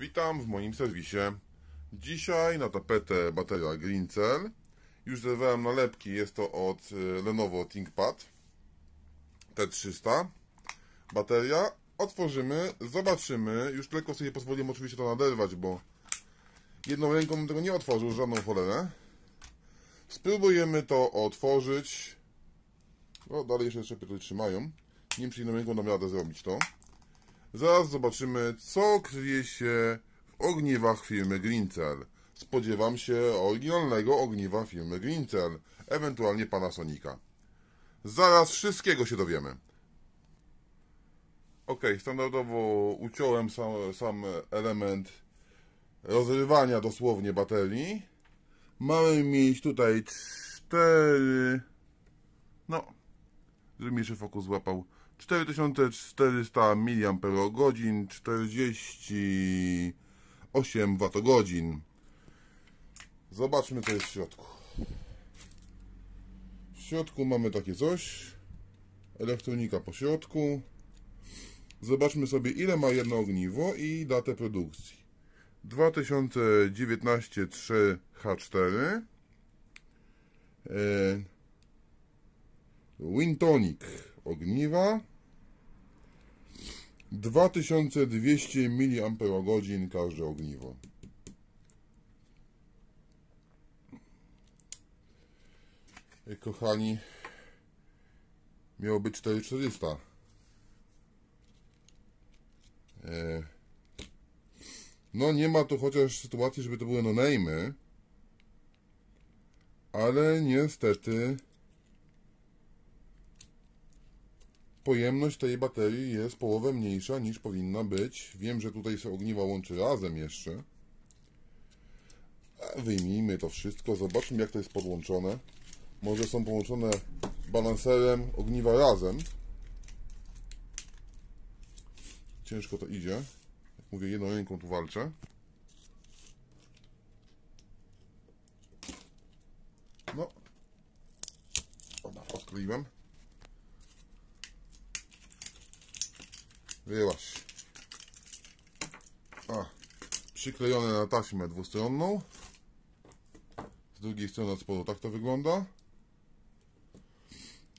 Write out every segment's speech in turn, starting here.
Witam w moim serwisie. Dzisiaj na tapetę bateria Greencell. Już zerwałem nalepki, jest to od y, Lenovo ThinkPad T300. Bateria. Otworzymy, zobaczymy. Już tylko sobie pozwoliłem oczywiście to naderwać, bo jedną ręką bym tego nie otworzył, żadną cholerę. Spróbujemy to otworzyć. No, dalej jeszcze szepy tutaj trzymają. Nie wiem, czy ręką dam radę zrobić to. Zaraz zobaczymy, co kryje się w ogniwach firmy Greencell. Spodziewam się oryginalnego ogniwa firmy Greencell, ewentualnie Panasonica. Zaraz wszystkiego się dowiemy. Ok, standardowo uciąłem sam, sam element rozrywania dosłownie baterii. Mamy mieć tutaj cztery... No, żeby mi jeszcze fokus złapał. 4400 mAh, 48 Wh. Zobaczmy co jest w środku. W środku mamy takie coś. Elektronika po środku. Zobaczmy sobie ile ma jedno ogniwo i datę produkcji. 2019 3H4 Wintonic ogniwa 2200 mAh każde ogniwo. Kochani, miało być 4400. E, no nie ma tu chociaż sytuacji, żeby to były no name'y, ale niestety pojemność tej baterii jest połowę mniejsza niż powinna być. Wiem, że tutaj się ogniwa łączy razem jeszcze. Wyjmijmy to wszystko, zobaczmy jak to jest podłączone. Może są połączone balanserem ogniwa razem. Ciężko to idzie. Jak mówię, jedną ręką tu walczę. No. Dobra, odkleiłem. Wyłaś. A, przyklejone na taśmę dwustronną. Z drugiej strony od spodu tak to wygląda.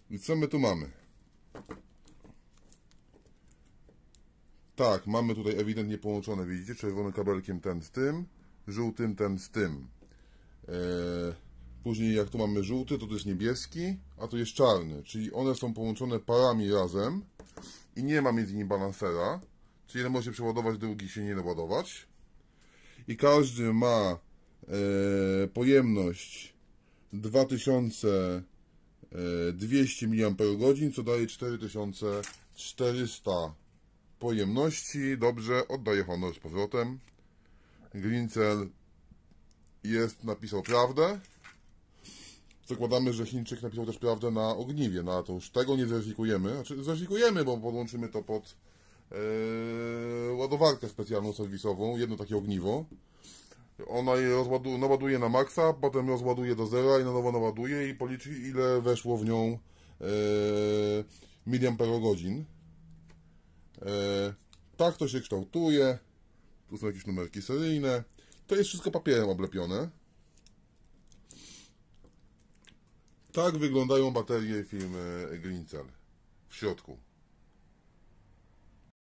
I co my tu mamy? Tak, mamy tutaj ewidentnie połączone, widzicie, czerwonym kabelkiem ten z tym, żółtym ten z tym. Eee, później jak tu mamy żółty, to to jest niebieski, a tu jest czarny, czyli one są połączone parami razem i nie ma między nimi balansera, czyli jeden może się przeładować, drugi się nie naładować. I każdy ma e, pojemność 2200 mAh, co daje 4400 pojemności. Dobrze, oddaję honor z powrotem. Greencell jest, napisał prawdę. Zakładamy, że Chińczyk napisał też prawdę na ogniwie, no to już tego nie zweryfikujemy. Znaczy zweryfikujemy, bo podłączymy to pod yy, ładowarkę specjalną serwisową, jedno takie ogniwo. Ona je rozładuje, naładuje na maksa, potem rozładuje do zera i na nowo naładuje i policzy ile weszło w nią yy, miliamperogodzin. Yy, tak to się kształtuje. Tu są jakieś numerki seryjne. To jest wszystko papierem oblepione. Tak wyglądają baterie firmy Greencell w środku.